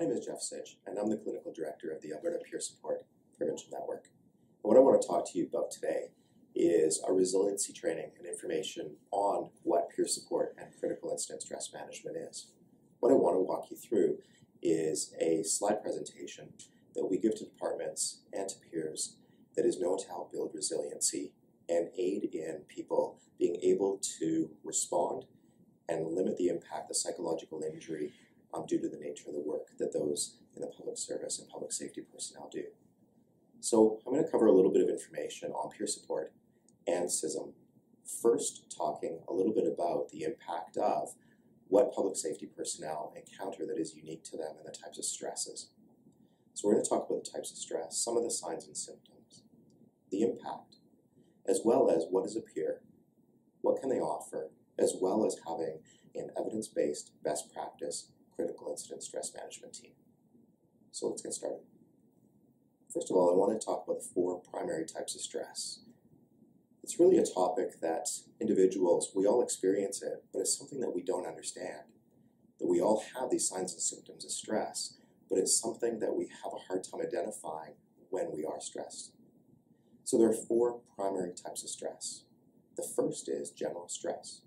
My name is Jeff Sych, and I'm the Clinical Director of the Alberta Peer Support Prevention Network. And what I want to talk to you about today is our resiliency training and information on what peer support and critical incident stress management is. What I want to walk you through is a slide presentation that we give to departments and to peers that is known to help build resiliency and aid in people being able to respond and limit the impact of psychological injury um, due to the nature of the work that those in the public service and public safety personnel do. So I'm going to cover a little bit of information on peer support and CISM. First, talking a little bit about the impact of what public safety personnel encounter that is unique to them and the types of stresses. So we're going to talk about the types of stress, some of the signs and symptoms, the impact, as well as what is a peer, what can they offer, as well as having an evidence-based best practice critical incident stress management team. So let's get started. First of all, I want to talk about the four primary types of stress. It's really a topic that individuals, we all experience it, but it's something that we don't understand. That we all have these signs and symptoms of stress, but it's something that we have a hard time identifying when we are stressed. So there are four primary types of stress. The first is general stress,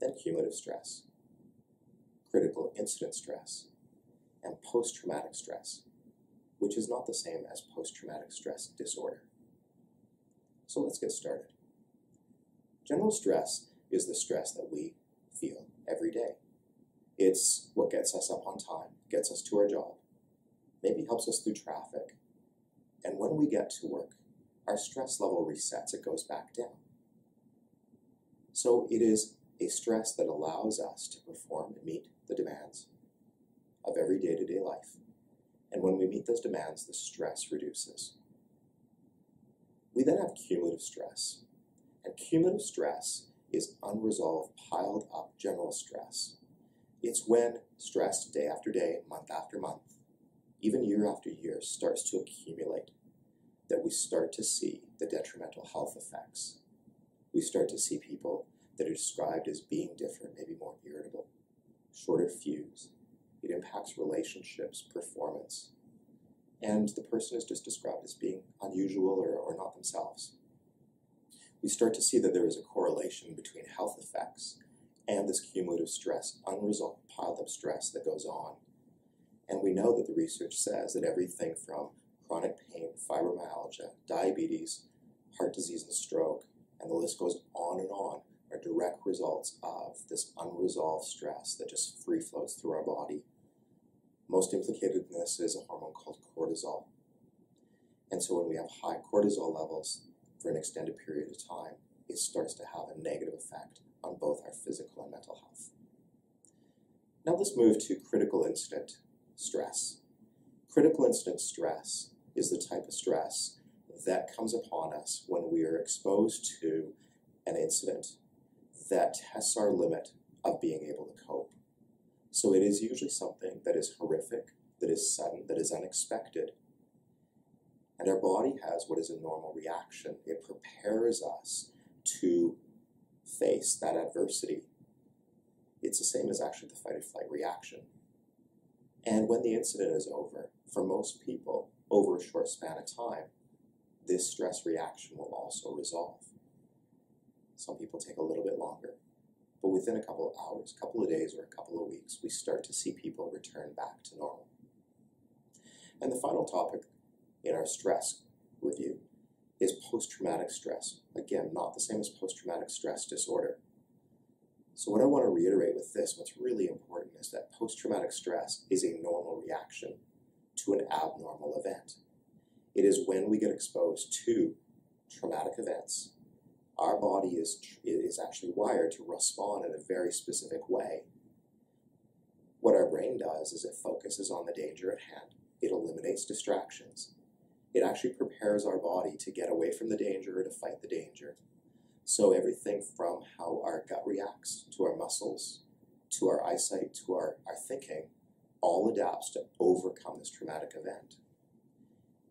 then cumulative stress, critical incident stress, and post traumatic stress, which is not the same as post traumatic stress disorder. So let's get started. General stress is the stress that we feel every day. It's what gets us up on time, gets us to our job, maybe helps us through traffic. And when we get to work, our stress level resets, it goes back down. So it is a stress that allows us to perform and meet the demands of every day to day life. And when we meet those demands, the stress reduces. We then have cumulative stress. And cumulative stress is unresolved, piled up general stress. It's when stress day after day, month after month, even year after year starts to accumulate that we start to see the detrimental health effects. We start to see people that are described as being different, maybe more irritable, shorter fuse. It impacts relationships, performance. And the person is just described as being unusual or, or not themselves. We start to see that there is a correlation between health effects and this cumulative stress, unresolved piled up stress that goes on. And we know that the research says that everything from chronic pain, fibromyalgia, diabetes, heart disease, and stroke, and the list goes on and on, are direct results of this unresolved stress that just free flows through our body. Most implicated in this is a hormone called cortisol. And so when we have high cortisol levels for an extended period of time, it starts to have a negative effect on both our physical and mental health. Now let's move to critical incident stress. Critical incident stress is the type of stress that comes upon us when we are exposed to an incident that tests our limit of being able to cope. So it is usually something that is horrific, that is sudden, that is unexpected. And our body has what is a normal reaction. It prepares us to face that adversity. It's the same as actually the fight or flight reaction. And when the incident is over, for most people, over a short span of time, this stress reaction will also resolve. Some people take a little bit longer. But within a couple of hours, a couple of days, or a couple of weeks, we start to see people return back to normal. And the final topic in our stress review is post traumatic stress. Again, not the same as post traumatic stress disorder. So, what I want to reiterate with this, what's really important, is that post traumatic stress is a normal reaction to an abnormal event. It is when we get exposed to traumatic events our body is, is actually wired to respond in a very specific way. What our brain does is it focuses on the danger at hand. It eliminates distractions. It actually prepares our body to get away from the danger or to fight the danger. So everything from how our gut reacts to our muscles, to our eyesight, to our, our thinking, all adapts to overcome this traumatic event.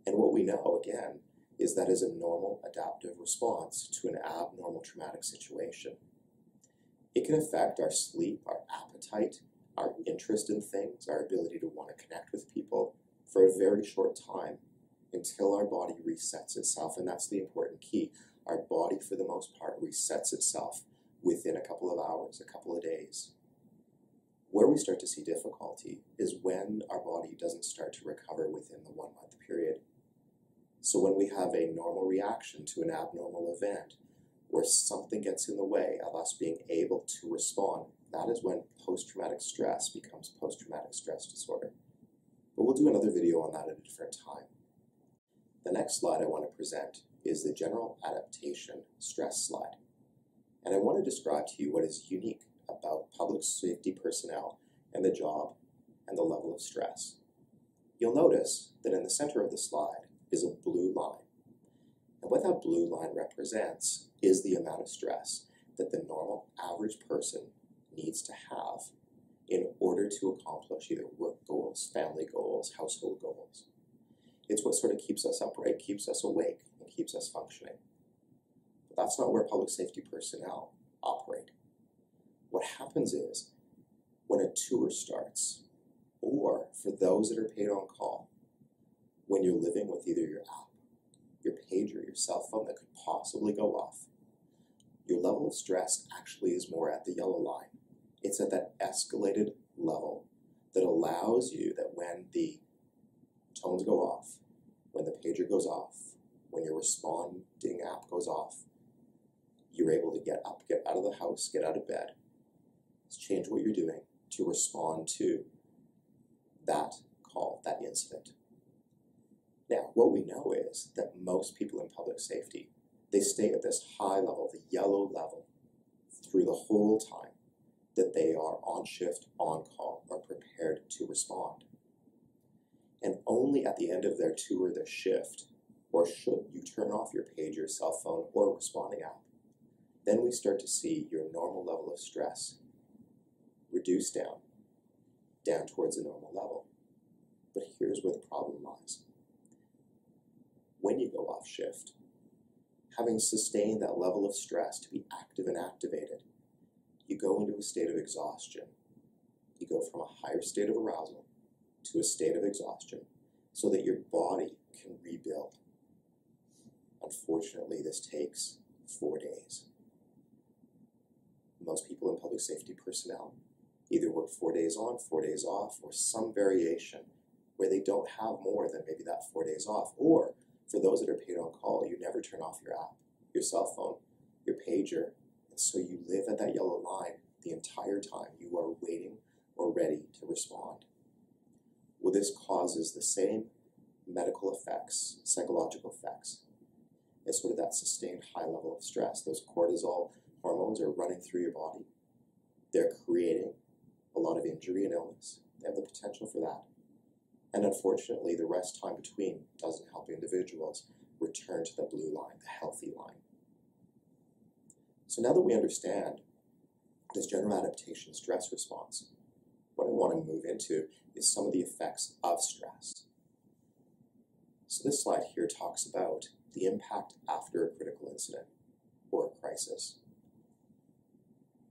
And what we know, again, is that is a normal adaptive response to an abnormal traumatic situation. It can affect our sleep, our appetite, our interest in things, our ability to want to connect with people for a very short time until our body resets itself. And that's the important key. Our body, for the most part, resets itself within a couple of hours, a couple of days. Where we start to see difficulty is when our body doesn't start to recover within the one month period. So, when we have a normal reaction to an abnormal event, where something gets in the way of us being able to respond, that is when post traumatic stress becomes post traumatic stress disorder. But we'll do another video on that at a different time. The next slide I want to present is the general adaptation stress slide. And I want to describe to you what is unique about public safety personnel and the job and the level of stress. You'll notice that in the center of the slide is a blue line. And what that blue line represents is the amount of stress that the normal average person needs to have in order to accomplish either work goals, family goals, household goals. It's what sort of keeps us upright, keeps us awake, and keeps us functioning. But that's not where public safety personnel operate. What happens is when a tour starts, or for those that are paid on call, when you're living with either your app, your pager, your cell phone that could possibly go off, your level of stress actually is more at the yellow line. It's at that escalated level that allows you that when the tones go off, when the pager goes off, when your responding app goes off, you're able to get up, get out of the house, get out of bed, change what you're doing to respond to that call, that incident. Now, what we know is that most people in public safety, they stay at this high level, the yellow level, through the whole time that they are on shift, on call, or prepared to respond. And only at the end of their tour, their shift, or should you turn off your pager, cell phone, or responding app, then we start to see your normal level of stress reduce down, down towards a normal level. But here's where the problem lies. When you go off shift, having sustained that level of stress to be active and activated, you go into a state of exhaustion. You go from a higher state of arousal to a state of exhaustion so that your body can rebuild. Unfortunately, this takes four days. Most people in public safety personnel either work four days on, four days off, or some variation where they don't have more than maybe that four days off. Or for those that are paid on call, you never turn off your app, your cell phone, your pager. And so you live at that yellow line the entire time you are waiting or ready to respond. Well, this causes the same medical effects, psychological effects, as sort of that sustained high level of stress. Those cortisol hormones are running through your body. They're creating a lot of injury and illness. They have the potential for that. And unfortunately, the rest time between doesn't help individuals return to the blue line, the healthy line. So now that we understand this general adaptation stress response, what I want to move into is some of the effects of stress. So this slide here talks about the impact after a critical incident or a crisis.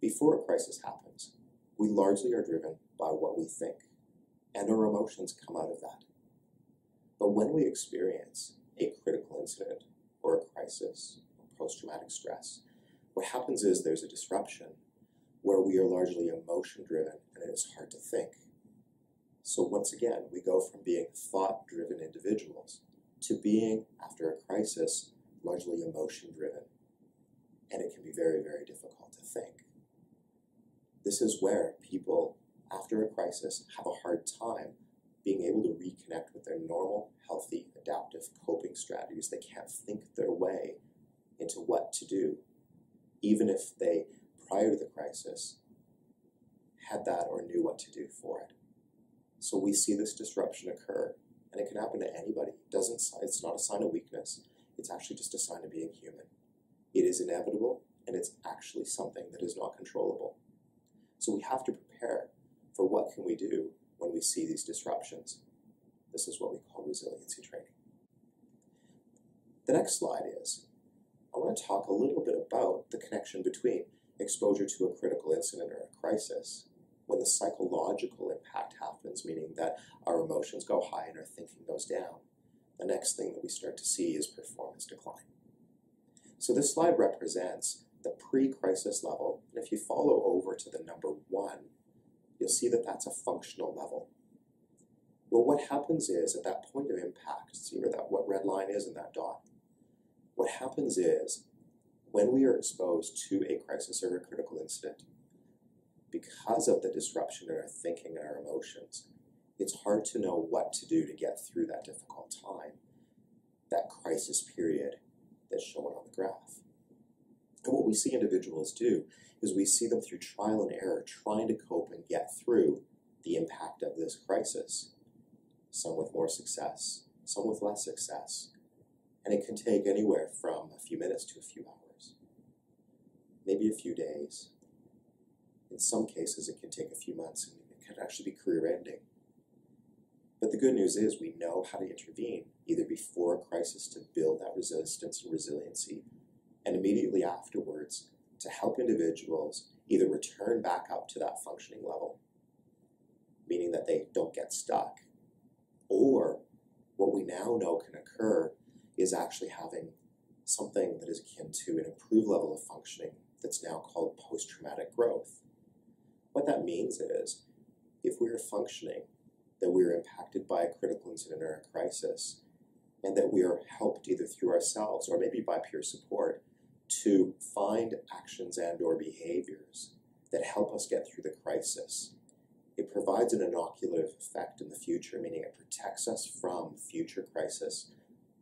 Before a crisis happens, we largely are driven by what we think, and our emotions come out of that. But when we experience a critical incident or a crisis or post traumatic stress, what happens is there's a disruption where we are largely emotion driven and it is hard to think. So, once again, we go from being thought driven individuals to being, after a crisis, largely emotion driven. And it can be very, very difficult to think. This is where people, after a crisis, have a hard time being able to reconnect with their normal, healthy, adaptive coping strategies. They can't think their way into what to do, even if they, prior to the crisis, had that or knew what to do for it. So we see this disruption occur, and it can happen to anybody. It doesn't it's not a sign of weakness. It's actually just a sign of being human. It is inevitable, and it's actually something that is not controllable. So we have to prepare for what can we do when we see these disruptions. This is what we call resiliency training. The next slide is I want to talk a little bit about the connection between exposure to a critical incident or a crisis when the psychological impact happens, meaning that our emotions go high and our thinking goes down, the next thing that we start to see is performance decline. So this slide represents the pre-crisis level, and if you follow over to the number one, you'll see that that's a functional level. Well, what happens is at that point of impact, see where that what red line is in that dot? What happens is when we are exposed to a crisis or a critical incident, because of the disruption in our thinking and our emotions, it's hard to know what to do to get through that difficult time, that crisis period that's shown on the graph. And what we see individuals do is we see them through trial and error trying to cope and get through the impact of this crisis. Some with more success, some with less success. And it can take anywhere from a few minutes to a few hours, maybe a few days. In some cases, it can take a few months and it can actually be career ending. But the good news is we know how to intervene, either before a crisis to build that resistance and resiliency, and immediately afterwards to help individuals either return back up to that functioning level, meaning that they don't get stuck, or what we now know can occur is actually having something that is akin to an improved level of functioning that's now called post traumatic growth. What that means is if we are functioning that we are impacted by a critical incident or a crisis, and that we are helped either through ourselves or maybe by peer support to find actions and or behaviors that help us get through the crisis. It provides an inoculative effect in the future, meaning it protects us from future crisis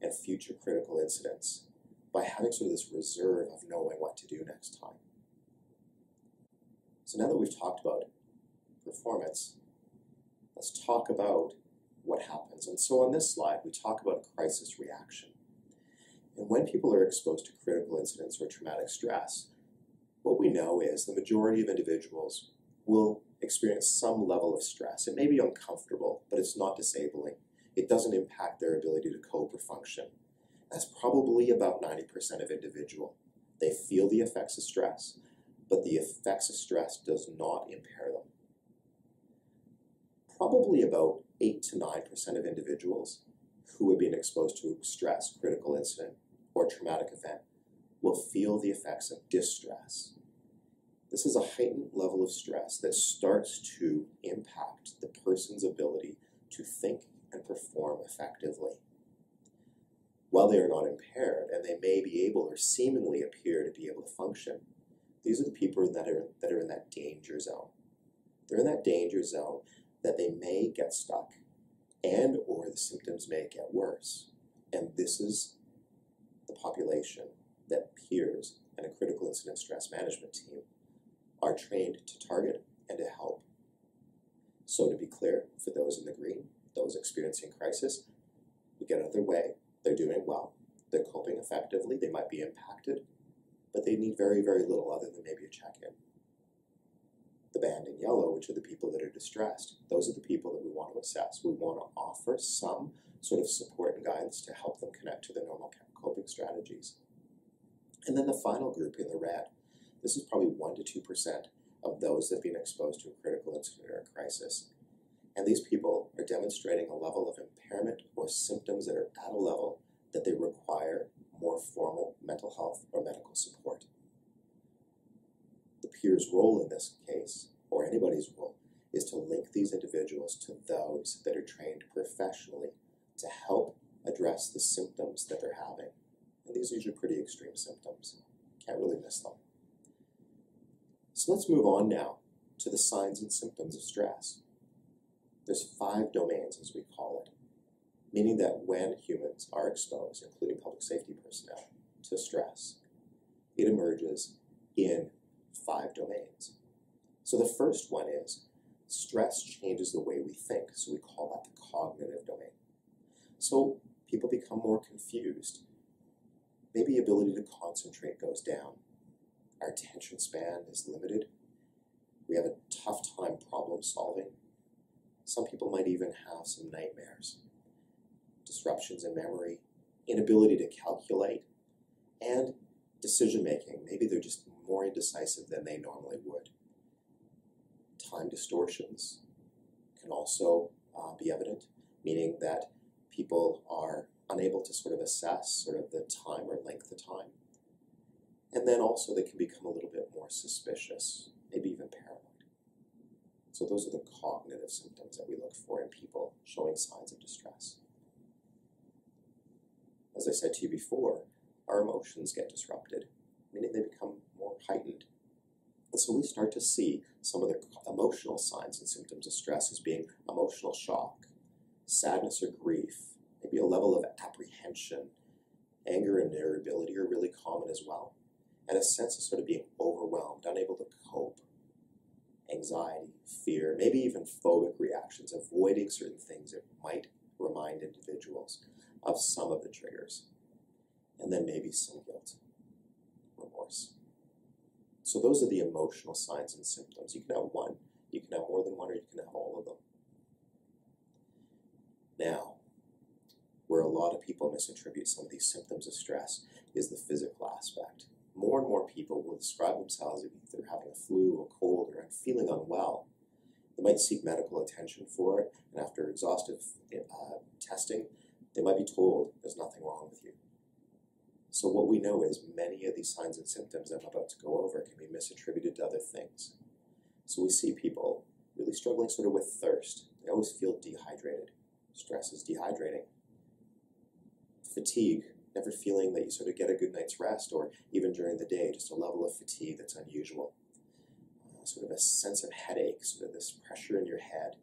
and future critical incidents by having sort of this reserve of knowing what to do next time. So now that we've talked about performance, let's talk about what happens. And so on this slide, we talk about crisis reaction. And when people are exposed to critical incidents or traumatic stress, what we know is the majority of individuals will experience some level of stress. It may be uncomfortable, but it's not disabling. It doesn't impact their ability to cope or function. That's probably about 90% of individual. They feel the effects of stress, but the effects of stress does not impair them probably about 8 to 9% of individuals who have been exposed to stress, critical incident, or traumatic event will feel the effects of distress. This is a heightened level of stress that starts to impact the person's ability to think and perform effectively. While they are not impaired and they may be able or seemingly appear to be able to function, these are the people that are, that are in that danger zone. They're in that danger zone that they may get stuck and or the symptoms may get worse. And this is the population that peers and a critical incident stress management team are trained to target and to help. So to be clear, for those in the green, those experiencing crisis, we get out of their way, they're doing well, they're coping effectively, they might be impacted, but they need very, very little other than maybe a check-in. The band in yellow, which are the people that are distressed, those are the people that we want to assess. We want to offer some sort of support and guidance to help them connect to their normal coping strategies. And then the final group in the red, this is probably 1% to 2% of those that have been exposed to a critical incident or crisis. And these people are demonstrating a level of impairment or symptoms that are at a level that they require more formal mental health or medical support the peer's role in this case, or anybody's role, is to link these individuals to those that are trained professionally to help address the symptoms that they're having. And these are usually pretty extreme symptoms. Can't really miss them. So let's move on now to the signs and symptoms of stress. There's five domains, as we call it, meaning that when humans are exposed, including public safety personnel, to stress, it emerges in five domains. So the first one is stress changes the way we think, so we call that the cognitive domain. So people become more confused. Maybe ability to concentrate goes down. Our attention span is limited. We have a tough time problem solving. Some people might even have some nightmares, disruptions in memory, inability to calculate, and decision making. Maybe they're just more indecisive than they normally would. Time distortions, can also uh, be evident, meaning that people are unable to sort of assess sort of the time or length of time. And then also they can become a little bit more suspicious, maybe even paranoid. So those are the cognitive symptoms that we look for in people showing signs of distress. As I said to you before, our emotions get disrupted, meaning they become more heightened. And so we start to see some of the emotional signs and symptoms of stress as being emotional shock, sadness or grief, maybe a level of apprehension, anger and irritability are really common as well, and a sense of sort of being overwhelmed, unable to cope, anxiety, fear, maybe even phobic reactions, avoiding certain things that might remind individuals of some of the triggers, and then maybe some guilt, remorse. So those are the emotional signs and symptoms. You can have one, you can have more than one, or you can have all of them. Now, where a lot of people misattribute some of these symptoms of stress is the physical aspect. More and more people will describe themselves as either having a flu or cold or feeling unwell. They might seek medical attention for it, and after exhaustive uh, testing, they might be told there's nothing wrong with you. So, what we know is many of these signs and symptoms I'm about to go over can be misattributed to other things. So, we see people really struggling sort of with thirst. They always feel dehydrated. Stress is dehydrating. Fatigue, never feeling that you sort of get a good night's rest, or even during the day, just a level of fatigue that's unusual. Uh, sort of a sense of headache, sort of this pressure in your head.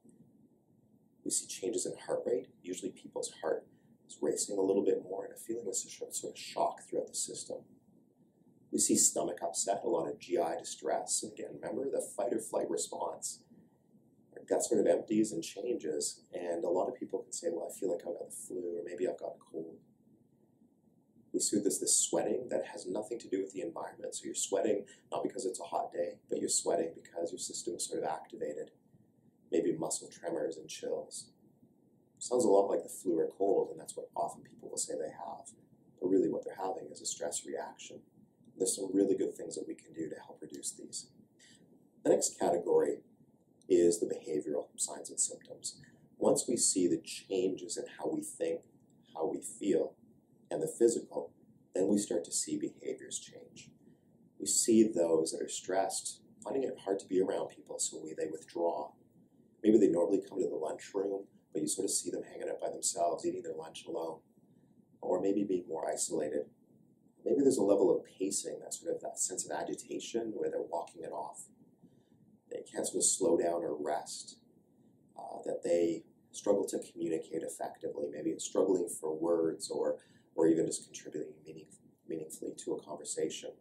We see changes in heart rate. Usually, people's heart is racing a little bit more and a feeling of sort of shock throughout the system. We see stomach upset, a lot of GI distress. And again, remember the fight or flight response. Gut sort of empties and changes. And a lot of people can say, well, I feel like I've got the flu or maybe I've got a cold. We see this, this sweating that has nothing to do with the environment. So you're sweating not because it's a hot day, but you're sweating because your system is sort of activated. Maybe muscle tremors and chills. Sounds a lot like the flu or cold, and that's what often people will say they have. But really, what they're having is a stress reaction. There's some really good things that we can do to help reduce these. The next category is the behavioral signs and symptoms. Once we see the changes in how we think, how we feel, and the physical, then we start to see behaviors change. We see those that are stressed, finding it hard to be around people, so we, they withdraw. Maybe they normally come to the lunchroom but you sort of see them hanging out by themselves, eating their lunch alone, or maybe being more isolated. Maybe there's a level of pacing, that sort of that sense of agitation where they're walking it off. They can't sort of slow down or rest. Uh, that they struggle to communicate effectively, maybe struggling for words or, or even just contributing meaning, meaningfully to a conversation.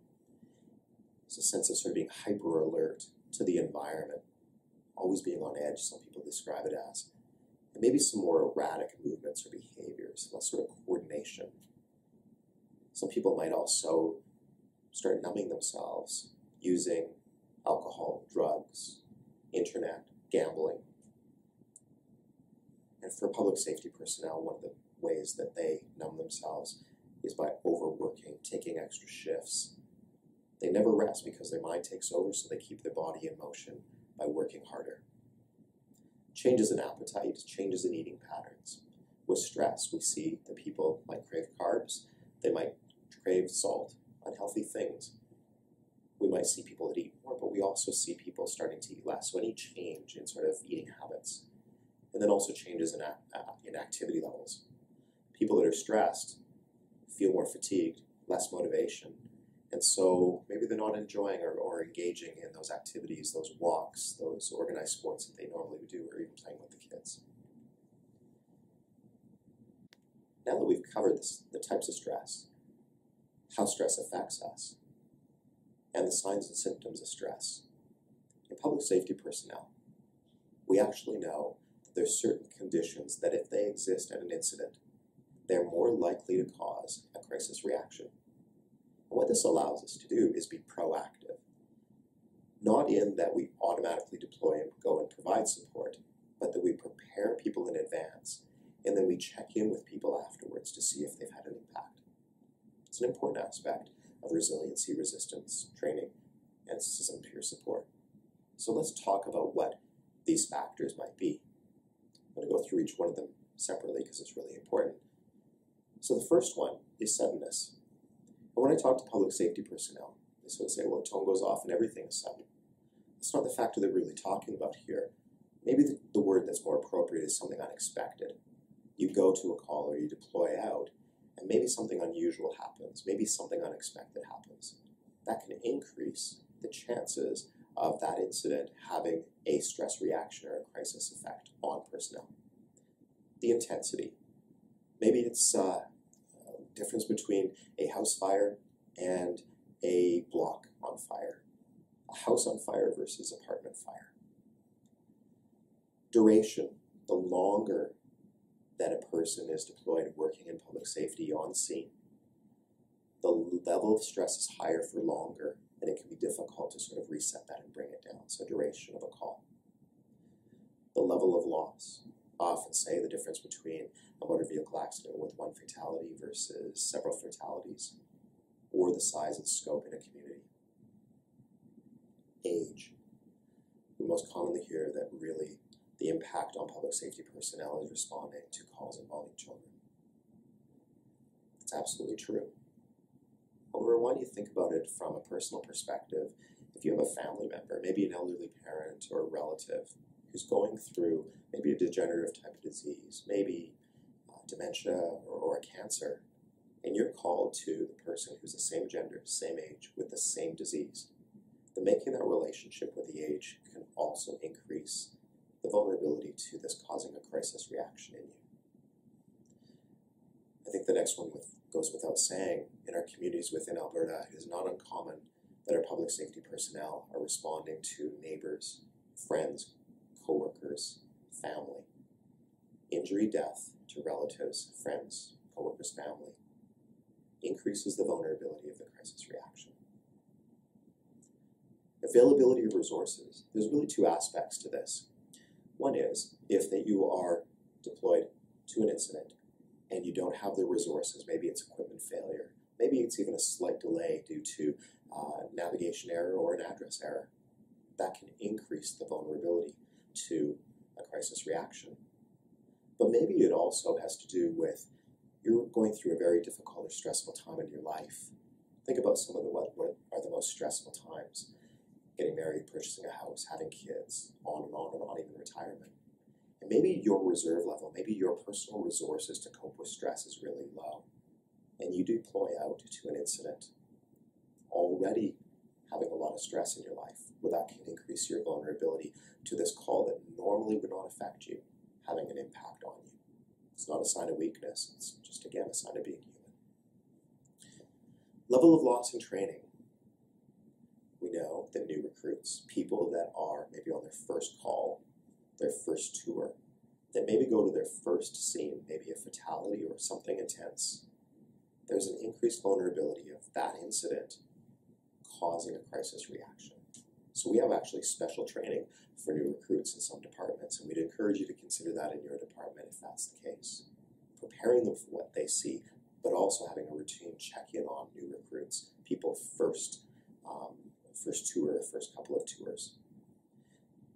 It's a sense of sort of being hyper alert to the environment, always being on edge, some people describe it as and maybe some more erratic movements or behaviors, less sort of coordination. Some people might also start numbing themselves using alcohol, drugs, internet, gambling. And for public safety personnel, one of the ways that they numb themselves is by overworking, taking extra shifts. They never rest because their mind takes over, so they keep their body in motion by working harder changes in appetite, changes in eating patterns. With stress, we see that people might crave carbs, they might crave salt, unhealthy things. We might see people that eat more, but we also see people starting to eat less. So any change in sort of eating habits, and then also changes in, uh, in activity levels. People that are stressed feel more fatigued, less motivation, and so maybe they're not enjoying or, or engaging in those activities, those walks, those organized sports that they normally would do, or even playing with the kids. Now that we've covered this, the types of stress, how stress affects us, and the signs and symptoms of stress, in public safety personnel, we actually know that there's certain conditions that if they exist at an incident, they're more likely to cause a crisis reaction what this allows us to do is be proactive. Not in that we automatically deploy and go and provide support, but that we prepare people in advance and then we check in with people afterwards to see if they've had an impact. It's an important aspect of resiliency resistance training and CISM peer support. So let's talk about what these factors might be. I'm going to go through each one of them separately because it's really important. So the first one is suddenness. But when I talk to public safety personnel, they sort of say, well, the tone goes off and everything is sudden. That's not the factor that we're really talking about here. Maybe the, the word that's more appropriate is something unexpected. You go to a call or you deploy out, and maybe something unusual happens, maybe something unexpected happens. That can increase the chances of that incident having a stress reaction or a crisis effect on personnel. The intensity. Maybe it's uh, a difference between a house fire and a block on fire, a house on fire versus apartment fire. Duration. The longer that a person is deployed working in public safety on scene, the level of stress is higher for longer and it can be difficult to sort of reset that and bring it down. So, duration of a call. The level of loss. I often say the difference between a motor vehicle accident with one fatality versus several fatalities, or the size and scope in a community. Age. We most commonly hear that really the impact on public safety personnel is responding to calls involving children. It's absolutely true. However, when you think about it from a personal perspective, if you have a family member, maybe an elderly parent or a relative who's going through maybe a degenerative type of disease, maybe uh, dementia or, or a cancer, and you're called to the person who's the same gender, same age, with the same disease, then making that relationship with the age can also increase the vulnerability to this causing a crisis reaction in you. I think the next one with goes without saying, in our communities within Alberta, it is not uncommon that our public safety personnel are responding to neighbors, friends, co-workers, family. Injury, death to relatives, friends, co-workers, family increases the vulnerability of the crisis reaction. Availability of resources. There's really two aspects to this. One is if that you are deployed to an incident and you don't have the resources, maybe it's equipment failure, maybe it's even a slight delay due to uh, navigation error or an address error, that can increase the vulnerability to a crisis reaction. But maybe it also has to do with you're going through a very difficult or stressful time in your life. Think about some of the what, what are the most stressful times. Getting married, purchasing a house, having kids, on and on and on, even retirement. And maybe your reserve level, maybe your personal resources to cope with stress is really low. And you deploy out to an incident already having a lot of stress in your life. Well, that can increase your vulnerability to this call that normally would not affect you, having an impact on you. It's not a sign of weakness, it's just, again, a sign of being human. Level of loss in training. Know that new recruits, people that are maybe on their first call, their first tour, that maybe go to their first scene, maybe a fatality or something intense, there's an increased vulnerability of that incident causing a crisis reaction. So we have actually special training for new recruits in some departments, and we'd encourage you to consider that in your department if that's the case. Preparing them for what they see, but also having a routine check-in on new recruits, people first, um, first tour, first couple of tours.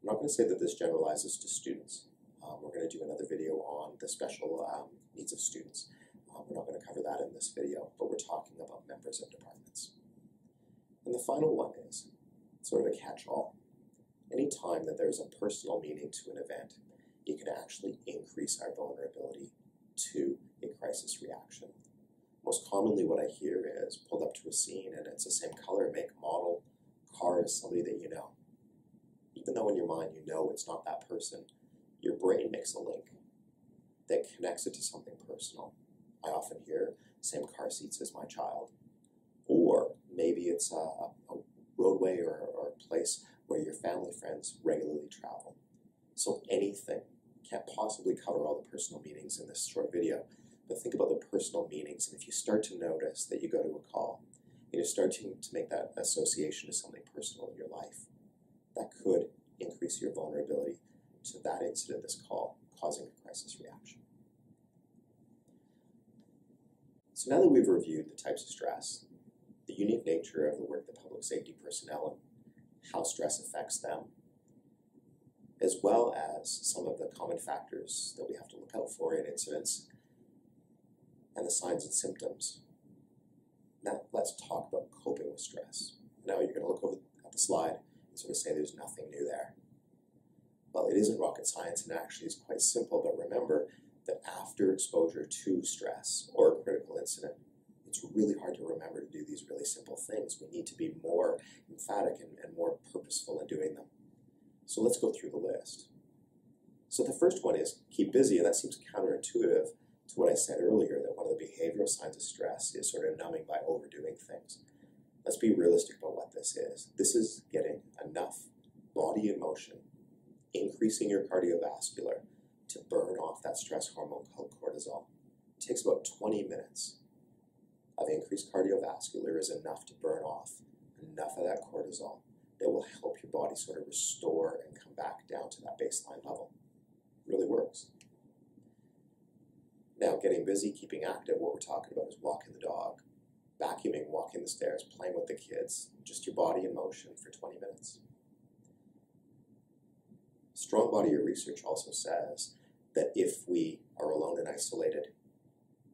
I'm not going to say that this generalizes to students. Um, we're going to do another video on the special um, needs of students. Um, we're not going to cover that in this video, but we're talking about members of departments. And the final one is sort of a catch-all. Any time that there's a personal meaning to an event, it can actually increase our vulnerability to a crisis reaction. Most commonly what I hear is pulled up to a scene and it's the same color, make, model, car is somebody that you know even though in your mind you know it's not that person, your brain makes a link that connects it to something personal. I often hear same car seats as my child, or maybe it's a, a roadway or, or a place where your family friends regularly travel. So anything can't possibly cover all the personal meanings in this short video, but think about the personal meanings. And if you start to notice that you go to a call, and you're starting to make that association to something personal in your life, that could increase your vulnerability to that incident, this call, causing a crisis reaction. So now that we've reviewed the types of stress, the unique nature of the work of the public safety personnel and how stress affects them, as well as some of the common factors that we have to look out for in incidents and the signs and symptoms. Now, let's talk about coping with stress. Now, you're going to look over at the slide and sort of say there's nothing new there. Well, it isn't rocket science and actually is quite simple, but remember that after exposure to stress or a critical incident, it's really hard to remember to do these really simple things. We need to be more emphatic and, and more purposeful in doing them. So let's go through the list. So the first one is keep busy, and that seems counterintuitive to what I said earlier that one of the behavioral signs of stress is sort of numbing by overdoing things. Let's be realistic about what this is. This is getting enough body in motion, increasing your cardiovascular to burn off that stress hormone called cortisol. It takes about 20 minutes of increased cardiovascular is enough to burn off enough of that cortisol that will help your body sort of restore and come back down to that baseline level. It really works. Now, getting busy, keeping active, what we're talking about is walking the dog, vacuuming, walking the stairs, playing with the kids, just your body in motion for 20 minutes. Strong body of research also says that if we are alone and isolated,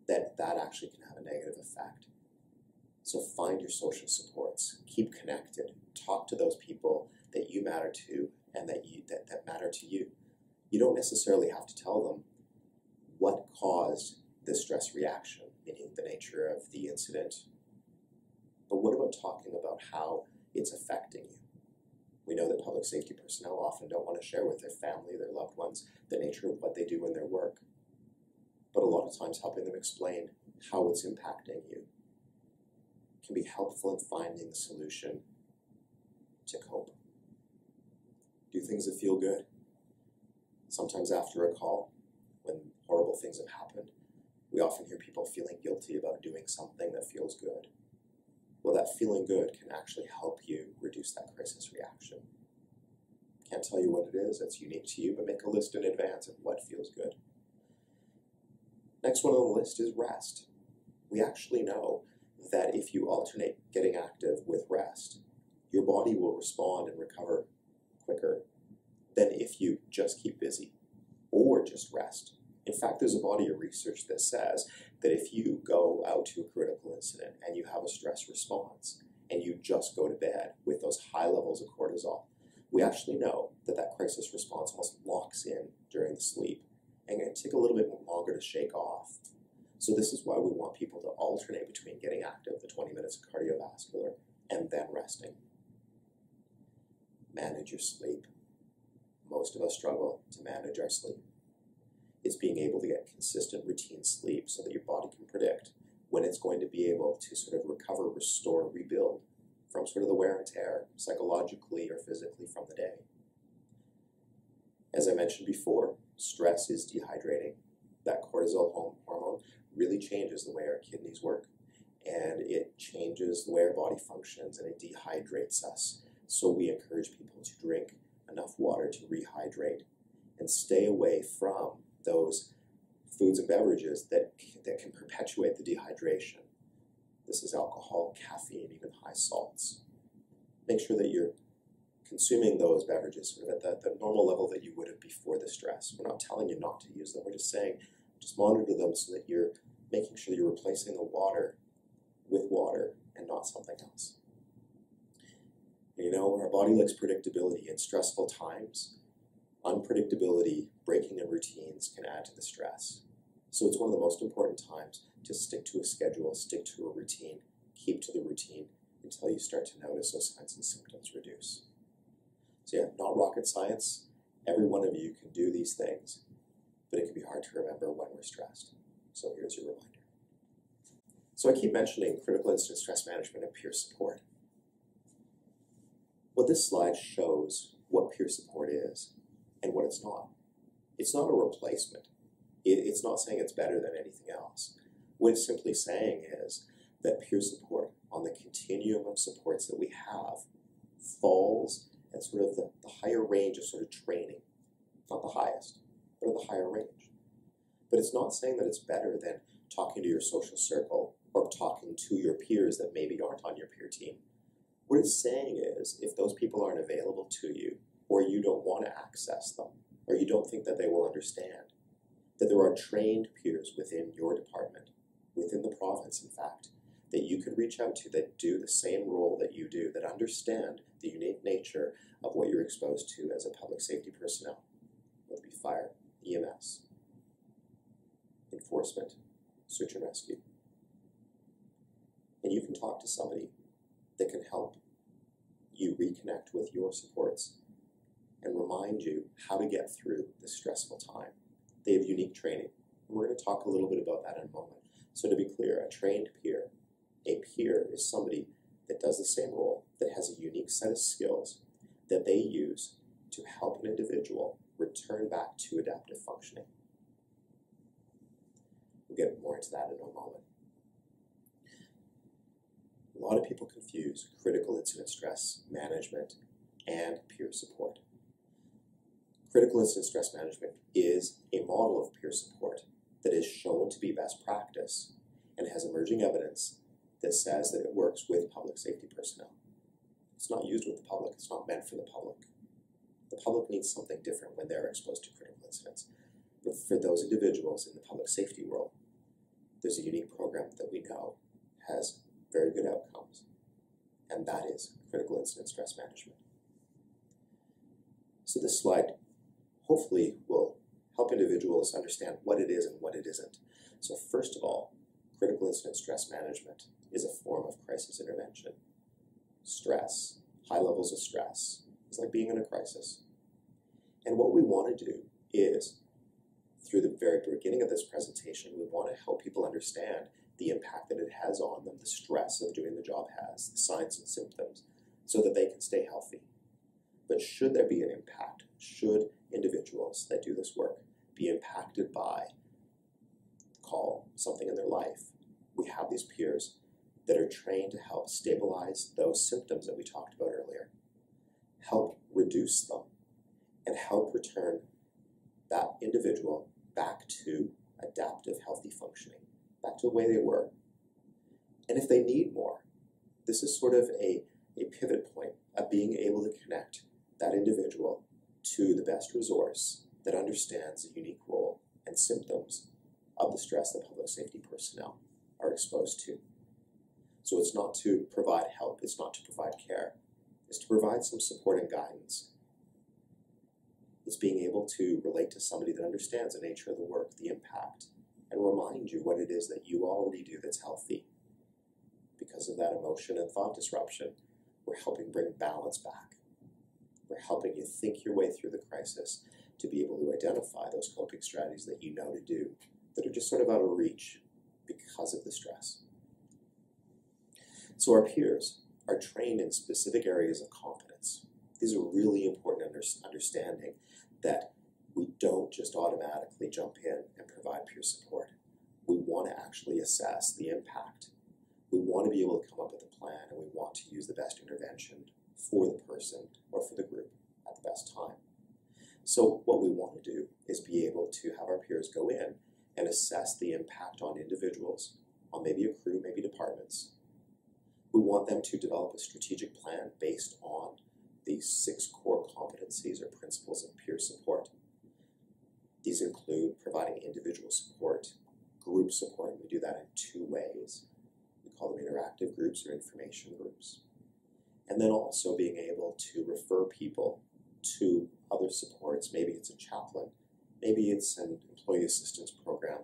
that that actually can have a negative effect. So find your social supports, keep connected, talk to those people that you matter to and that you that, that matter to you. You don't necessarily have to tell them what caused the stress reaction, meaning the nature of the incident. But what about talking about how it's affecting you? We know that public safety personnel often don't want to share with their family, their loved ones, the nature of what they do in their work. But a lot of times, helping them explain how it's impacting you can be helpful in finding the solution to cope. Do things that feel good. Sometimes, after a call, horrible things have happened, we often hear people feeling guilty about doing something that feels good. Well, that feeling good can actually help you reduce that crisis reaction. Can't tell you what it is, it's unique to you, but make a list in advance of what feels good. Next one on the list is rest. We actually know that if you alternate getting active with rest, your body will respond and recover quicker than if you just keep busy or just rest. In fact, there's a body of research that says that if you go out to a critical incident and you have a stress response and you just go to bed with those high levels of cortisol, we actually know that that crisis response almost locks in during the sleep and it take a little bit longer to shake off. So this is why we want people to alternate between getting active, the 20 minutes of cardiovascular, and then resting. Manage your sleep. Most of us struggle to manage our sleep. It's being able to get consistent routine sleep so that your body can predict when it's going to be able to sort of recover, restore, rebuild from sort of the wear and tear, psychologically or physically from the day. As I mentioned before, stress is dehydrating. That cortisol hormone really changes the way our kidneys work and it changes the way our body functions and it dehydrates us. So we encourage people to drink enough water to rehydrate and stay away from those foods and beverages that, that can perpetuate the dehydration. This is alcohol, caffeine, even high salts. Make sure that you're consuming those beverages sort of at the, the normal level that you would have before the stress. We're not telling you not to use them, we're just saying just monitor them so that you're making sure you're replacing the water with water and not something else. You know, our body likes predictability in stressful times. Unpredictability, breaking in routines can add to the stress. So it's one of the most important times to stick to a schedule, stick to a routine, keep to the routine until you start to notice those signs and symptoms reduce. So, yeah, not rocket science. Every one of you can do these things, but it can be hard to remember when we're stressed. So, here's your reminder. So, I keep mentioning critical incident stress management and peer support. What this slide shows what peer support is and what it's not. It's not a replacement. it's not saying it's better than anything else. What it's simply saying is that peer support on the continuum of supports that we have falls at sort of the, the higher range of sort of training. Not the highest, but at the higher range. But it's not saying that it's better than talking to your social circle or talking to your peers that maybe aren't on your peer team. What it's saying is if those people aren't available to you, or you don't want to access them, or you don't think that they will understand, that there are trained peers within your department, within the province, in fact, that you could reach out to that do the same role that you do, that understand the unique nature of what you're exposed to as a public safety personnel, whether it be fire, EMS, enforcement, search and rescue. And you can talk to somebody that can help you reconnect with your supports and remind you how to get through this stressful time. They have unique training. We're going to talk a little bit about that in a moment. So, to be clear, a trained peer, a peer is somebody that does the same role, that has a unique set of skills that they use to help an individual return back to adaptive functioning. We'll get more into that in a moment. A lot of people confuse critical incident stress management and peer support. Critical incident stress management is a model of peer support that is shown to be best practice and has emerging evidence that says that it works with public safety personnel. It's not used with the public, it's not meant for the public. The public needs something different when they're exposed to critical incidents. But for those individuals in the public safety world, there's a unique program that we know has very good outcomes, and that is critical incident stress management. So this slide hopefully will help individuals understand what it is and what it isn't. So first of all, critical incident stress management is a form of crisis intervention. Stress, high levels of stress, is like being in a crisis. And what we want to do is, through the very beginning of this presentation, we want to help people understand the impact that it has on them, the stress of doing the job has, the signs and symptoms, so that they can stay healthy. But should there be an impact, should individuals that do this work be impacted by call something in their life, we have these peers that are trained to help stabilize those symptoms that we talked about earlier, help reduce them, and help return that individual back to adaptive, healthy functioning back to the way they were. And if they need more, this is sort of a, a pivot point of being able to connect that individual to the best resource that understands the unique role and symptoms of the stress that public safety personnel are exposed to. So it's not to provide help, it's not to provide care, it's to provide some support and guidance. It's being able to relate to somebody that understands the nature of the work, the impact, and remind you what it is that you already do that's healthy. Because of that emotion and thought disruption, we're helping bring balance back. We're helping you think your way through the crisis to be able to identify those coping strategies that you know to do that are just sort of out of reach because of the stress. So our peers are trained in specific areas of competence. These are really important under, understanding that we don't just automatically jump in and provide peer support. We want to actually assess the impact. We want to be able to come up with a plan and we want to use the best intervention for the person or for the group at the best time. So, what we want to do is be able to have our peers go in and assess the impact on individuals, on maybe a crew, maybe departments. We want them to develop a strategic plan based on these six core competencies or principles of peer support. These include providing individual support, group support. We do that in two ways. We call them interactive groups or information groups. And then also being able to refer people to other supports. Maybe it's a chaplain, maybe it's an employee assistance program,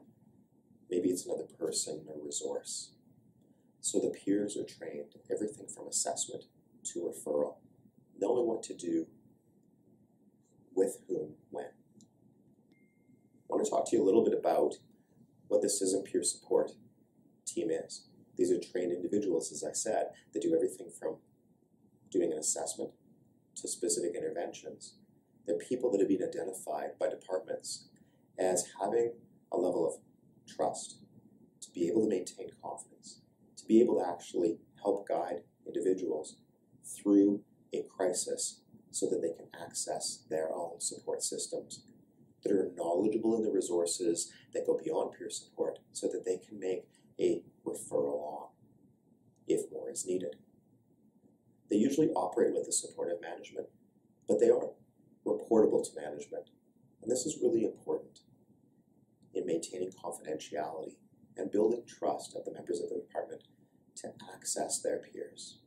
maybe it's another person or resource. So the peers are trained everything from assessment to referral, knowing what to do with whom when. I want to talk to you a little bit about what this CISM peer support team is. These are trained individuals, as I said, that do everything from doing an assessment to specific interventions. They're people that have been identified by departments as having a level of trust, to be able to maintain confidence, to be able to actually help guide individuals through a crisis so that they can access their own support systems that are knowledgeable in the resources that go beyond peer support so that they can make a referral on if more is needed. They usually operate with the support of management, but they are reportable to management. And this is really important in maintaining confidentiality and building trust of the members of the department to access their peers.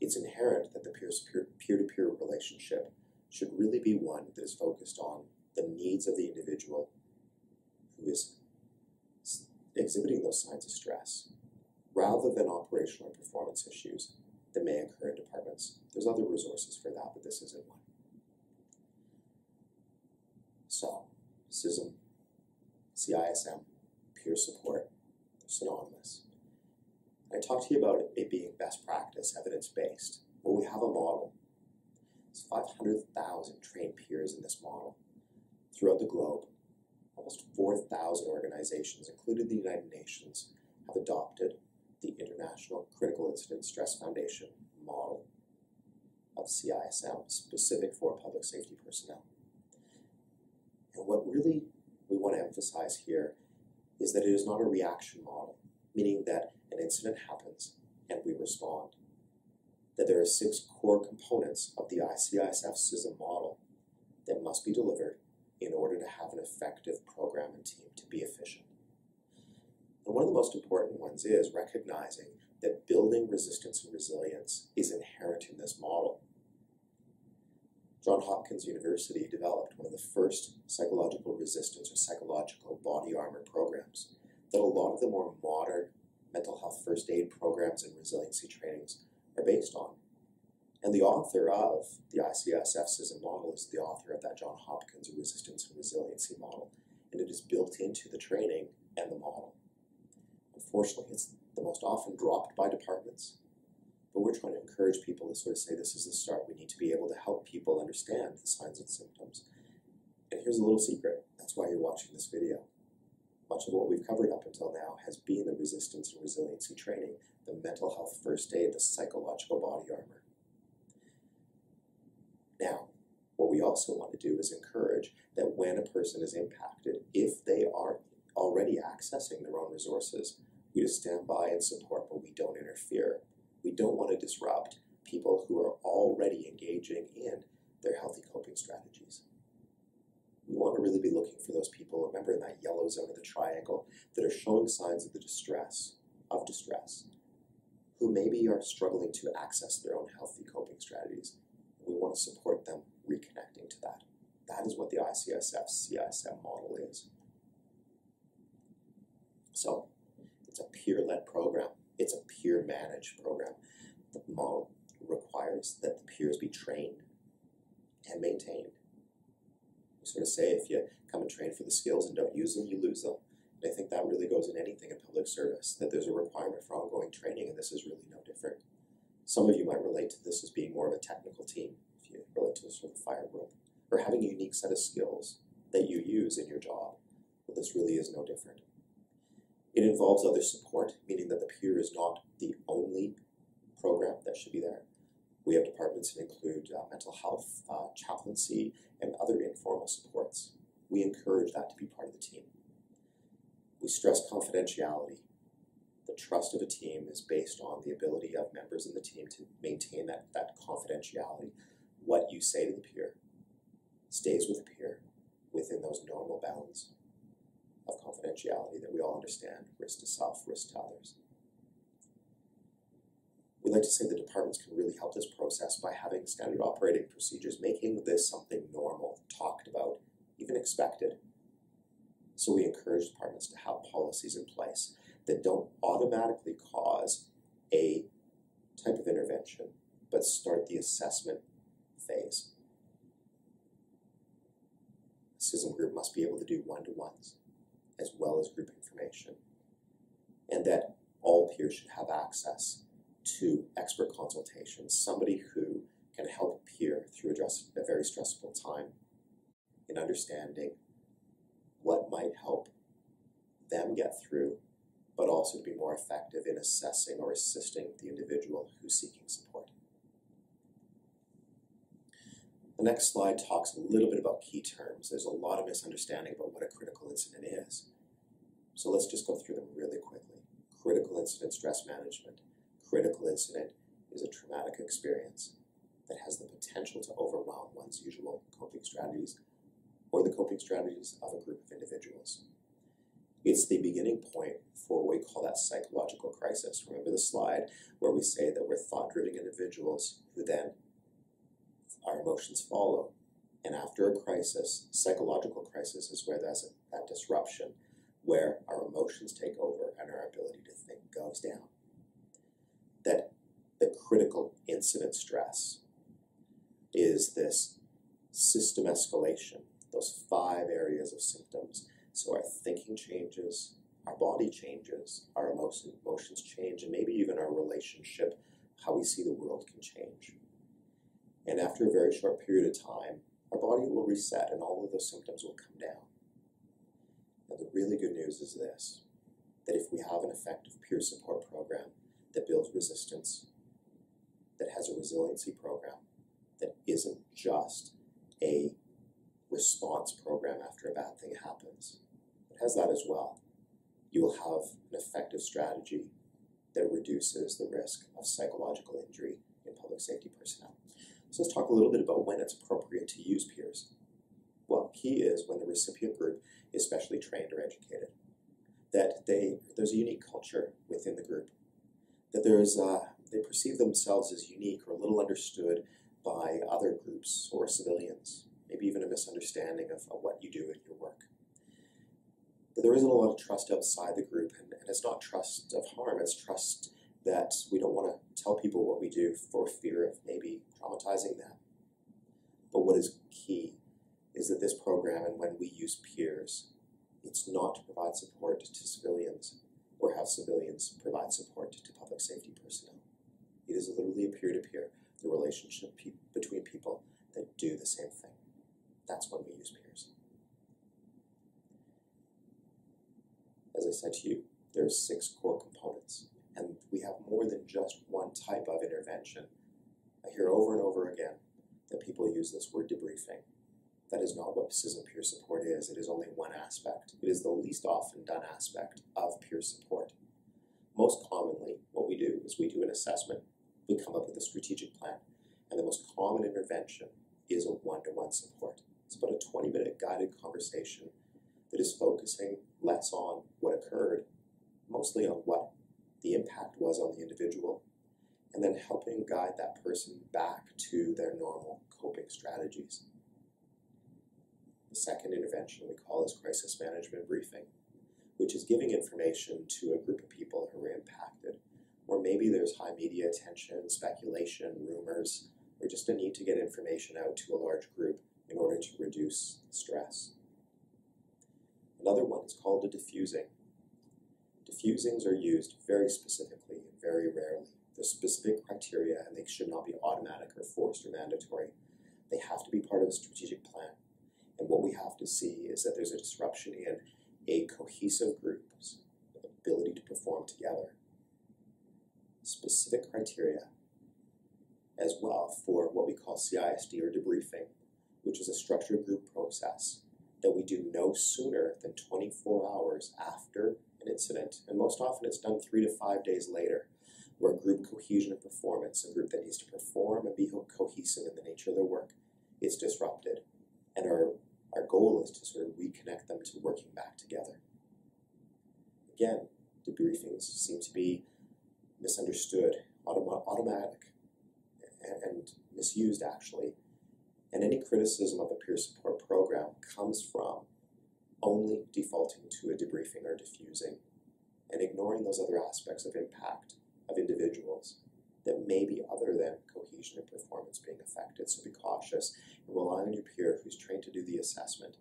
It's inherent that the peer to peer relationship should really be one that is focused on the needs of the individual who is exhibiting those signs of stress rather than operational or performance issues that may occur in departments. There's other resources for that, but this isn't one. So, CISM, CISM, peer support, synonymous. I talked to you about it being best practice, evidence based. Well, we have a model. There's 500,000 trained peers in this model throughout the globe. Almost 4,000 organizations, including the United Nations, have adopted the International Critical Incident Stress Foundation model of CISM specific for public safety personnel. And what really we want to emphasize here is that it is not a reaction model, meaning that an incident happens and we respond. That there are six core components of the ICISF CISM model that must be delivered in order to have an effective program and team to be efficient. And one of the most important ones is recognizing that building resistance and resilience is inherent in this model. Johns Hopkins University developed one of the first psychological resistance or psychological body armor programs that a lot of the more modern mental health first aid programs and resiliency trainings are based on. And the author of the ICISF CISM model is the author of that Johns Hopkins Resistance and Resiliency model, and it is built into the training and the model. Unfortunately, it's the most often dropped by departments, but we're trying to encourage people to sort of say this is the start. We need to be able to help people understand the signs and symptoms. And here's a little secret that's why you're watching this video. Much of what we've covered up until now has been the resistance and resiliency training, the mental health first aid, the psychological body armor. Now, what we also want to do is encourage that when a person is impacted, if they are already accessing their own resources, we just stand by and support, but we don't interfere. We don't want to disrupt people who are already engaging in their healthy coping strategies. We want to really be looking for those people, remember in that yellow zone of the triangle, that are showing signs of the distress, of distress, who maybe are struggling to access their own healthy coping strategies. We want to support them reconnecting to that. That is what the ICISF CISM model is. So, it's a peer-led program. It's a peer-managed program. The model requires that the peers be trained and maintained. We sort of say if you come and train for the skills and don't use them, you lose them. And I think that really goes in anything in public service, that there's a requirement for ongoing training, and this is really no different. Some of you might relate to this as being more of a technical team, if you relate to the sort of fire world, or having a unique set of skills that you use in your job. But this really is no different. It involves other support, meaning that the peer is not the only program that should be there. We have departments that include uh, mental health, uh, chaplaincy, and other informal supports. We encourage that to be part of the team. We stress confidentiality. The trust of a team is based on the ability of members in the team to maintain that, that confidentiality. What you say to the peer stays with the peer within those normal bounds confidentiality that we all understand risk to self, risk to others. We like to say the departments can really help this process by having standard operating procedures, making this something normal, talked about, even expected. So we encourage departments to have policies in place that don't automatically cause a type of intervention, but start the assessment phase. A CISM group must be able to do one-to-ones as well as group information, and that all peers should have access to expert consultations, somebody who can help a peer through a, a very stressful time in understanding what might help them get through, but also to be more effective in assessing or assisting the individual who's seeking support. The next slide talks a little bit about key terms. There's a lot of misunderstanding about what a critical incident is. So let's just go through them really quickly. Critical incident stress management. Critical incident is a traumatic experience. that has the potential to overwhelm one's usual coping strategies or the coping strategies of a group of individuals. It's the beginning point for what we call that psychological crisis. Remember the slide where we say that we're thought driven individuals who then our emotions follow. And after a crisis, psychological crisis is where a, that disruption, where our emotions take over and our ability to think goes down. That the critical incident stress is this system escalation, those five areas of symptoms. So our thinking changes, our body changes, our emotion, emotions change, and maybe even our relationship, how we see the world can change. And after a very short period of time, our body will reset and all of those symptoms will come down. The really good news is this that if we have an effective peer support program that builds resistance, that has a resiliency program, that isn't just a response program after a bad thing happens, it has that as well. You will have an effective strategy that reduces the risk of psychological injury in public safety personnel. So let's talk a little bit about when it's appropriate to use peers. Well, key is when the recipient group is specially trained or educated, that they there's a unique culture within the group, that there is uh, they perceive themselves as unique or little understood by other groups or civilians, maybe even a misunderstanding of, of what you do in your work. That there isn't a lot of trust outside the group, and, and it's not trust of harm, it's trust that we don't want to tell people what we do for fear of maybe traumatizing them. But what is key is that this program, and when we use peers, it's not to provide support to civilians or have civilians provide support to public safety personnel. It is literally a peer to peer, the relationship pe- between people that do the same thing. That's when we use peers. As I said to you, there are six core components and we have more than just one type of intervention. I hear over and over again that people use this word debriefing. That is not what CISM peer support is. It is only one aspect. It is the least often done aspect of peer support. Most commonly, what we do is we do an assessment, we come up with a strategic plan, and the most common intervention is a one to one support. It's about a 20 minute guided conversation that is focusing less on what occurred, mostly on what the impact was on the individual, and then helping guide that person back to their normal coping strategies. The second intervention we call is crisis management briefing, which is giving information to a group of people who are impacted, or maybe there's high media attention, speculation, rumors, or just a need to get information out to a large group in order to reduce stress. Another one is called a defusing, Defusings are used very specifically and very rarely. There's specific criteria and they should not be automatic or forced or mandatory. They have to be part of a strategic plan. And what we have to see is that there's a disruption in a cohesive group's ability to perform together. Specific criteria as well for what we call CISD or debriefing, which is a structured group process that we do no sooner than 24 hours after an incident, and most often it's done three to five days later, where group cohesion and performance, a group that needs to perform and be cohesive in the nature of their work, is disrupted. And our, our goal is to sort of reconnect them to working back together. Again, debriefings seem to be misunderstood, autom- automatic, and, and misused actually. And any criticism of the peer support program comes from only defaulting to a debriefing or defusing and ignoring those other aspects of impact of individuals that may be other than cohesion and performance being affected. So be cautious and rely on your peer who's trained to do the assessment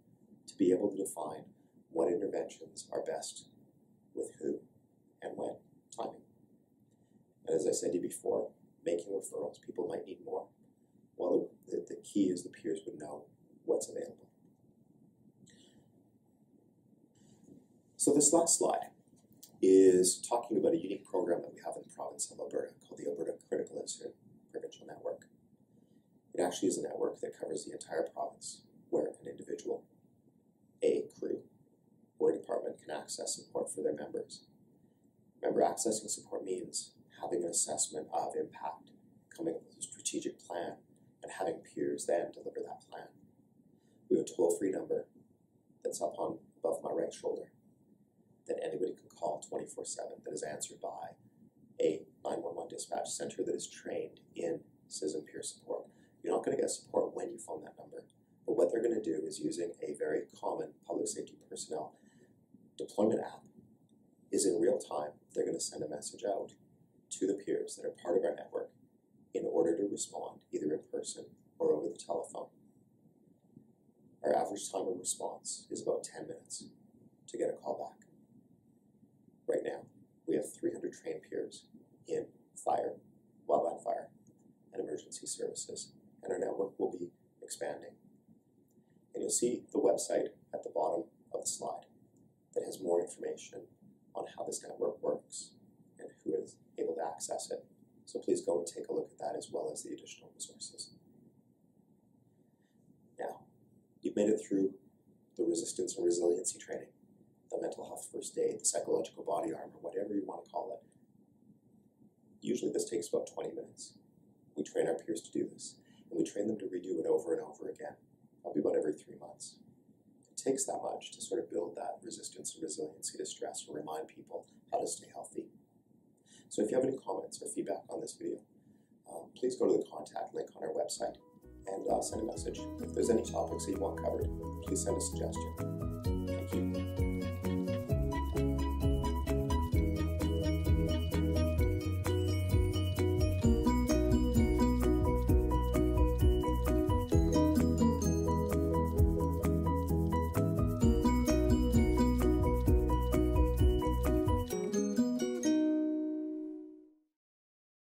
to be able to define what interventions are best with who and when, timing. And as I said to you before, making referrals, people might need more. Well, the, the key is the peers would know what's available. So this last slide is talking about a unique program that we have in the province of Alberta called the Alberta Critical Incident Provincial Network. It actually is a network that covers the entire province where an individual, a crew, or a department can access support for their members. Member accessing support means having an assessment of impact, coming up with a strategic plan, and having peers then deliver that plan. We have a toll free number that's up on above my right shoulder that anybody can call 24 7 that is answered by a 911 dispatch center that is trained in CISM peer support. You're not going to get support when you phone that number, but what they're going to do is using a very common public safety personnel deployment app is in real time, they're going to send a message out to the peers that are part of our network in order to respond either in person or over the telephone. Our average time of response is about 10 minutes to get a call back. 300 trained peers in fire, wildland fire, and emergency services, and our network will be expanding. And you'll see the website at the bottom of the slide that has more information on how this network works and who is able to access it. So please go and take a look at that as well as the additional resources. Now, you've made it through the resistance and resiliency training, the mental health first aid, the psychological body armor, whatever you want to call it. Usually this takes about 20 minutes. We train our peers to do this, and we train them to redo it over and over again, probably about every three months. It takes that much to sort of build that resistance and resiliency to stress and remind people how to stay healthy. So if you have any comments or feedback on this video, um, please go to the contact link on our website and uh, send a message. If there's any topics that you want covered, please send a suggestion.